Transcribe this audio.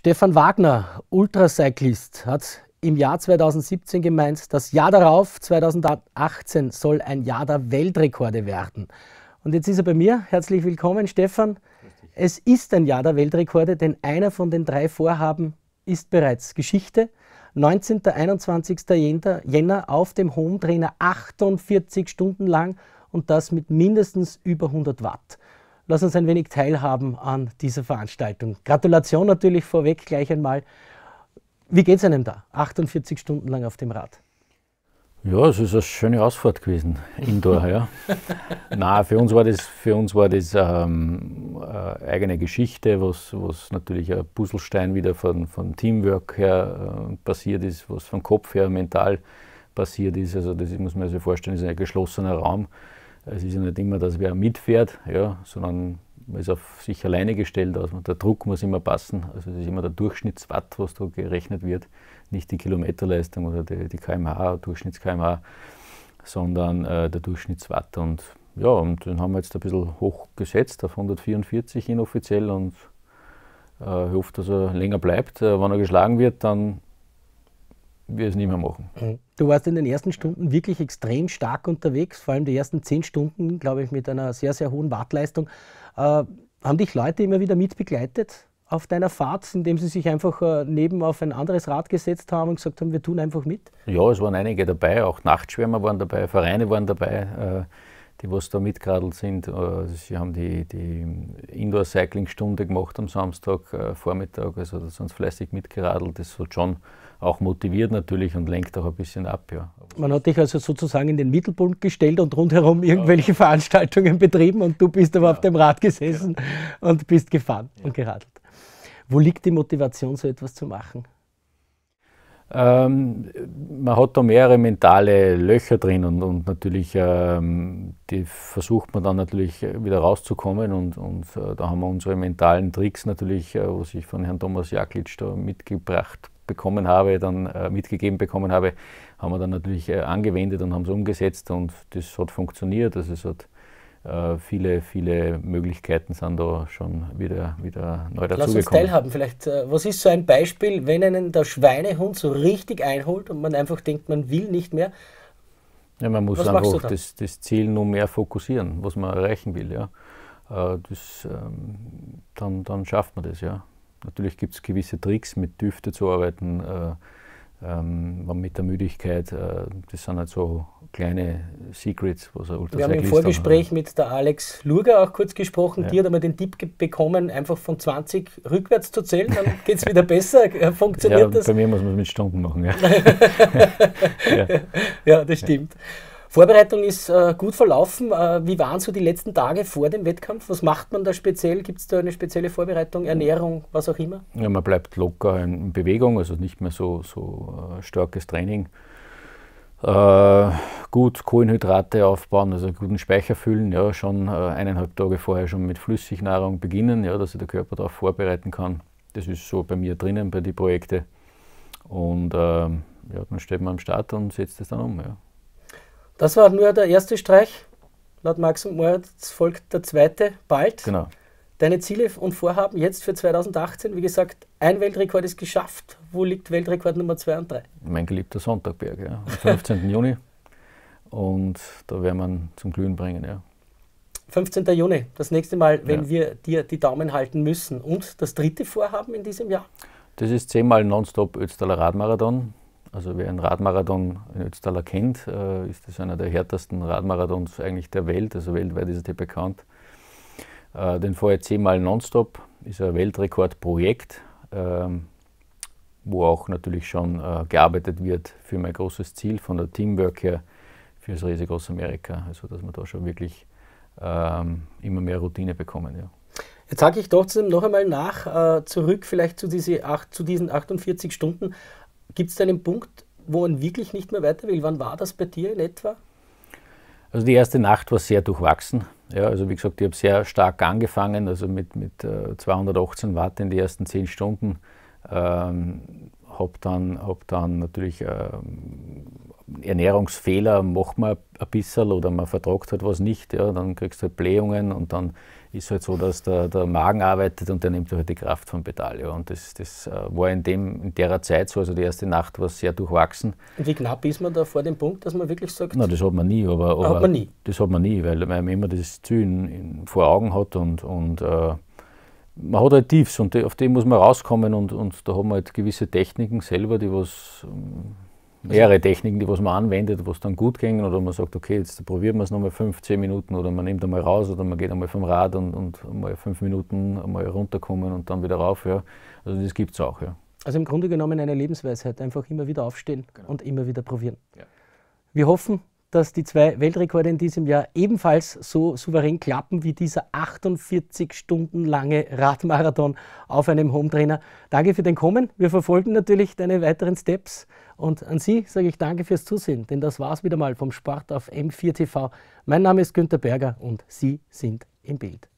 Stefan Wagner, Ultracyclist, hat im Jahr 2017 gemeint, das Jahr darauf, 2018, soll ein Jahr der Weltrekorde werden. Und jetzt ist er bei mir. Herzlich willkommen, Stefan. Es ist ein Jahr der Weltrekorde, denn einer von den drei Vorhaben ist bereits Geschichte. 19. 21. Jänner auf dem Home Trainer 48 Stunden lang und das mit mindestens über 100 Watt. Lass uns ein wenig teilhaben an dieser Veranstaltung. Gratulation natürlich vorweg gleich einmal. Wie geht es einem da? 48 Stunden lang auf dem Rad. Ja, es ist eine schöne Ausfahrt gewesen, Indoor. ja. Nein, für uns war das, für uns war das ähm, eine eigene Geschichte, was, was natürlich ein Puzzlestein wieder von, von Teamwork her äh, passiert ist, was vom Kopf her mental passiert ist. Also das muss man sich vorstellen, ist ein geschlossener Raum. Es ist ja nicht immer, dass wer mitfährt, ja, sondern man ist auf sich alleine gestellt. Also der Druck muss immer passen. Also es ist immer der Durchschnittswatt, was da gerechnet wird, nicht die Kilometerleistung oder die, die kmh, Durchschnitts-kmh, sondern äh, der Durchschnittswatt. Und ja, und den haben wir jetzt ein bisschen hochgesetzt auf 144 inoffiziell und äh, ich hoffe, dass er länger bleibt. Äh, wenn er geschlagen wird, dann wir es nicht mehr machen. Mhm. Du warst in den ersten Stunden wirklich extrem stark unterwegs, vor allem die ersten zehn Stunden, glaube ich, mit einer sehr, sehr hohen Wattleistung. Äh, haben dich Leute immer wieder mitbegleitet auf deiner Fahrt, indem sie sich einfach äh, neben auf ein anderes Rad gesetzt haben und gesagt haben, wir tun einfach mit? Ja, es waren einige dabei, auch Nachtschwärmer waren dabei, Vereine waren dabei. Äh, die was da mitgeradelt sind. Äh, sie haben die, die Indoor-Cycling-Stunde gemacht am Samstag äh, Vormittag, also da sind sie fleißig mitgeradelt. Das hat schon auch motiviert natürlich und lenkt auch ein bisschen ab. Ja. Man hat dich also sozusagen in den Mittelpunkt gestellt und rundherum irgendwelche ja. Veranstaltungen betrieben und du bist aber ja. auf dem Rad gesessen und bist gefahren und geradelt. Wo liegt die Motivation, so etwas zu machen? Ähm, man hat da mehrere mentale Löcher drin und, und natürlich ähm, die versucht man dann natürlich wieder rauszukommen und, und äh, da haben wir unsere mentalen Tricks natürlich, äh, was ich von Herrn Thomas Jaklitsch da mitgebracht bekommen habe, dann äh, mitgegeben bekommen habe, haben wir dann natürlich äh, angewendet und haben es umgesetzt und das hat funktioniert. Also es hat äh, viele, viele Möglichkeiten sind da schon wieder, wieder neu dazugekommen. Lass uns teilhaben. Vielleicht, äh, was ist so ein Beispiel, wenn einen der Schweinehund so richtig einholt und man einfach denkt, man will nicht mehr? Ja, man muss was einfach das, das, Ziel nur mehr fokussieren, was man erreichen will. Ja. Äh, das, ähm, dann, dann schafft man das, ja. Natürlich gibt es gewisse Tricks, mit Düfte zu arbeiten, ähm, mit der Müdigkeit. Äh, das sind halt so kleine Secrets, was er Wir haben im Vorgespräch hat. mit der Alex Lurger auch kurz gesprochen. Ja. Die hat einmal den Tipp bekommen, einfach von 20 rückwärts zu zählen, dann geht es wieder besser. Äh, funktioniert ja, das? Bei mir muss man es mit Stunden machen. Ja, ja. ja das stimmt. Vorbereitung ist äh, gut verlaufen. Äh, wie waren so die letzten Tage vor dem Wettkampf? Was macht man da speziell? Gibt es da eine spezielle Vorbereitung, Ernährung, was auch immer? Ja, man bleibt locker in Bewegung, also nicht mehr so, so äh, starkes Training. Äh, gut Kohlenhydrate aufbauen, also guten Speicher füllen, ja, schon äh, eineinhalb Tage vorher schon mit Flüssignahrung beginnen, ja, dass sich der Körper darauf vorbereiten kann. Das ist so bei mir drinnen bei den Projekten. Und ähm, ja, dann steht man am Start und setzt es dann um. Ja. Das war nur der erste Streich. Laut Max und Moritz folgt der zweite bald. Genau. Deine Ziele und Vorhaben jetzt für 2018, wie gesagt, ein Weltrekord ist geschafft. Wo liegt Weltrekord Nummer 2 und 3? Mein geliebter Sonntagberg, ja, am 15. Juni. Und da werden wir zum Glühen bringen, ja. 15. Juni, das nächste Mal, wenn ja. wir dir die Daumen halten müssen. Und das dritte Vorhaben in diesem Jahr? Das ist zehnmal Nonstop Ötztaler Radmarathon. Also wer einen Radmarathon in Ötztaler kennt, äh, ist das einer der härtesten Radmarathons eigentlich der Welt, also weltweit ist er bekannt. Äh, den vorher zehnmal nonstop ist ein Weltrekordprojekt, ähm, wo auch natürlich schon äh, gearbeitet wird für mein großes Ziel von der Teamwork her für das Riese Amerika. Also dass wir da schon wirklich ähm, immer mehr Routine bekommen. Ja. Jetzt sage ich trotzdem noch einmal nach, äh, zurück vielleicht zu, diese acht, zu diesen 48 Stunden. Gibt es einen Punkt, wo man wirklich nicht mehr weiter will? Wann war das bei dir in etwa? Also die erste Nacht war sehr durchwachsen. Ja, also wie gesagt, ich habe sehr stark angefangen, also mit, mit 218 äh, Watt in die ersten 10 Stunden. Ähm, habe dann, hab dann natürlich ähm, Ernährungsfehler macht man ein bisschen oder man vertragt halt was nicht, ja, dann kriegst du halt Blähungen und dann ist halt so, dass der, der Magen arbeitet und der nimmt halt die Kraft vom Pedal. Ja. Und das, das äh, war in, dem, in der Zeit so, also die erste Nacht war sehr durchwachsen. Und wie knapp ist man da vor dem Punkt, dass man wirklich sagt? Nein, das hat man nie, aber, aber hat man nie. das hat man nie, weil man immer das Ziel in, in, vor Augen hat und, und äh, man hat halt Tiefs und auf die muss man rauskommen und, und da haben wir halt gewisse Techniken selber, die was ähm, mehrere Techniken, die was man anwendet, was dann gut gingen oder man sagt, okay, jetzt probieren wir es nochmal fünf, zehn Minuten oder man nimmt einmal raus oder man geht einmal vom Rad und, und mal fünf Minuten einmal runterkommen und dann wieder rauf. Ja. Also das gibt es auch. Ja. Also im Grunde genommen eine Lebensweisheit, einfach immer wieder aufstehen Genau. und immer wieder probieren. Ja. Wir hoffen, dass die zwei Weltrekorde in diesem Jahr ebenfalls so souverän klappen wie dieser 48 Stunden lange Radmarathon auf einem Hometrainer. Danke für den Kommen. Wir verfolgen natürlich deine weiteren Steps. Und an Sie sage ich danke fürs Zusehen, denn das war's wieder mal vom Sport auf M4 TV. Mein Name ist Günter Berger und Sie sind im Bild.